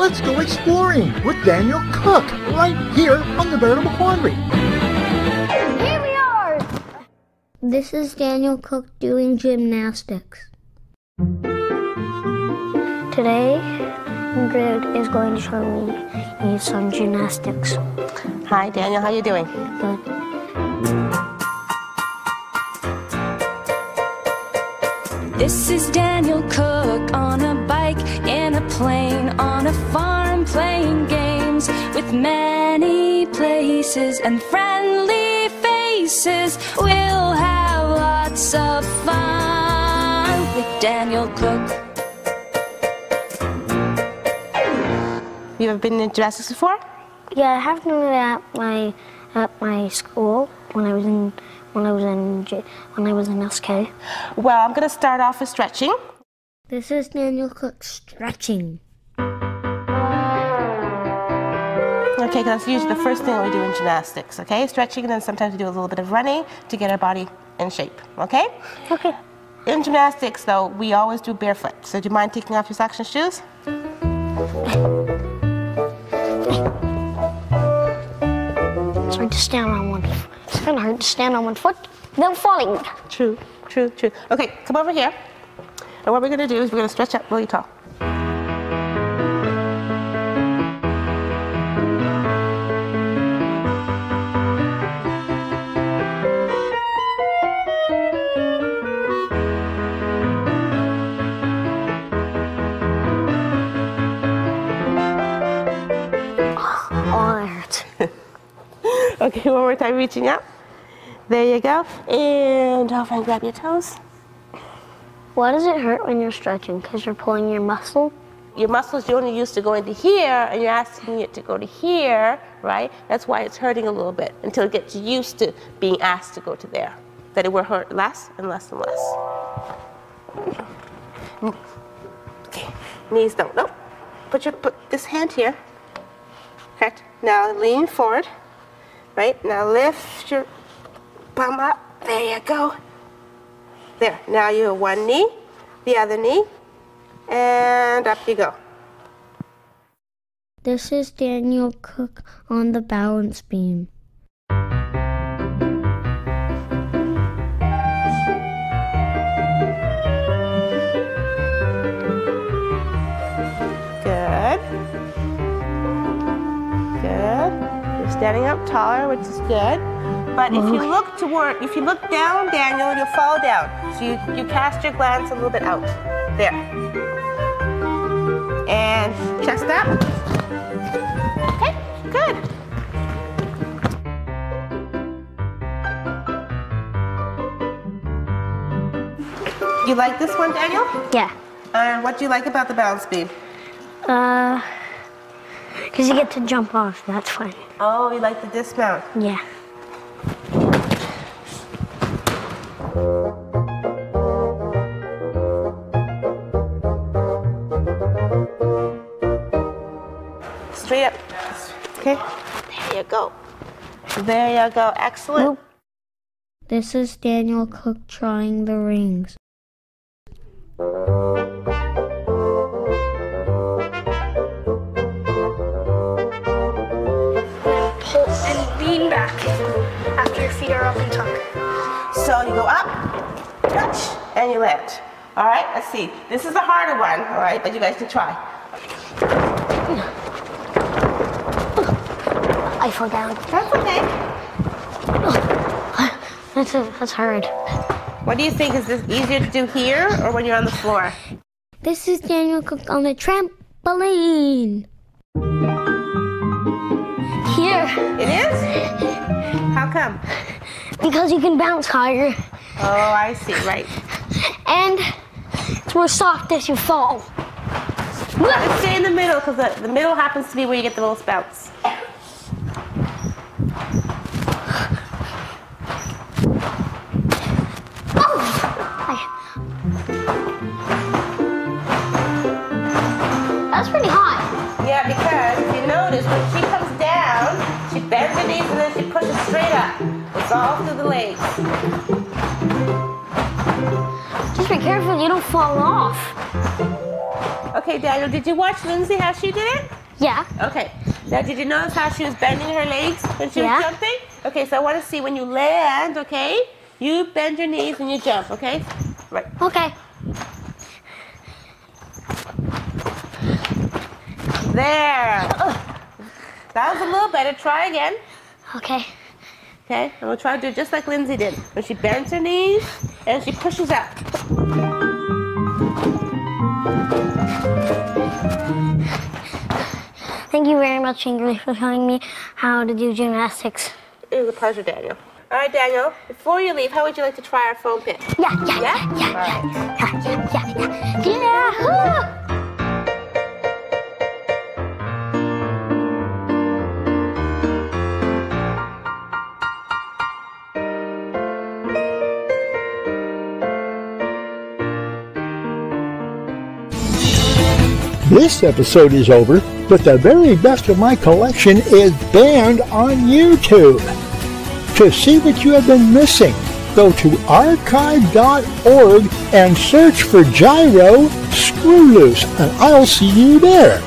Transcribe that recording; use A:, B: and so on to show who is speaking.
A: Let's go exploring with Daniel Cook right here on the Veritable Quandary.
B: Here we are! This is Daniel Cook doing gymnastics. Today, Ingrid is going to show me some gymnastics.
C: Hi, Daniel. How you doing?
B: Good.
D: This is Daniel Cook on a bike, in a plane, on a farm, playing games with many places and friendly faces. We'll have lots of fun with Daniel Cook.
C: You ever been in gymnastics before?
B: Yeah, I have done it at my at my school when I was in when I was in when I was in SK.
C: Well, I'm going to start off with stretching.
B: This is Daniel Cook stretching.
C: Okay, that's usually the first thing we do in gymnastics, okay? Stretching, and then sometimes we do a little bit of running to get our body in shape, okay?
B: Okay.
C: In gymnastics, though, we always do barefoot. So do you mind taking off your socks and shoes?
B: It's hard to stand on one. It's kind of hard to stand on one foot without falling.
C: True, true, true. Okay, come over here. And what we're gonna do is we're gonna stretch up really tall. Okay, one more time, reaching up. There you go. And off and grab your toes.
B: Why does it hurt when you're stretching? Because you're pulling your muscle?
C: Your muscles you're only used to going to here, and you're asking it to go to here, right? That's why it's hurting a little bit until it gets used to being asked to go to there. That it will hurt less and less and less. Okay, knees don't. Nope. Put your put this hand here. Correct. Now lean forward. Right. Now lift your bum up. There you go. There. Now you have one knee, the other knee, and up you go.
B: This is Daniel Cook on the balance beam.
C: Good. Good. You're standing up taller, which is good. But if you look toward, if you look down, Daniel, you'll fall down. So you, you cast your glance a little bit out. There. And chest up. Okay, good. You like this one, Daniel?
B: Yeah.
C: And what do you like about the balance beam?
B: Uh, because you get to jump off. That's fine.
C: Oh, you like the dismount.
B: Yeah.
C: Straight up. Okay. There you go. There you go. Excellent.
B: Nope. This is Daniel Cook trying the rings. Pull and lean back after your feet are up and tucked.
C: So you go up, touch, and you land. All right, let's see. This is a harder one, all right, but you guys can try.
B: I fall down.
C: That's okay.
B: Oh, that's, uh, that's hard.
C: What do you think? Is this easier to do here or when you're on the floor?
B: This is Daniel Cook on the trampoline. Here,
C: It is? How come?
B: because you can bounce higher
C: Oh, I see, right.
B: And it's more soft as you fall.
C: Stay in the middle because the, the middle happens to be where you get the most bounce.
B: Oh, That's pretty high.
C: Yeah, because if you notice, when she comes down, she bends her knees and then she pushes straight up. It's all through the legs.
B: Be careful you don't fall off.
C: Okay, Daniel, did you watch Lindsay how she did it?
B: Yeah.
C: Okay. Now, did you notice how she was bending her legs when she
B: Yeah.
C: was jumping? Okay, so I want to see when you land, okay? You bend your knees and you jump, okay? Right.
B: Okay.
C: There. That was a little better. Try again.
B: Okay.
C: Okay, and we'll try to do it just like Lindsay did. When she bends her knees and she pushes up.
B: Thank you very much, Ingrid, for showing me how to do gymnastics.
C: It was a pleasure, Daniel. All right, Daniel, before you leave, how would you like to try our foam pit?
B: Yeah, yeah,
C: Yeah?
B: yeah, yeah, yeah, yeah, yeah, yeah. Yeah.
A: This episode is over, but the very best of my collection is banned on YouTube. To see what you have been missing, go to archive.org and search for Gyro Screwloose, and I'll see you there.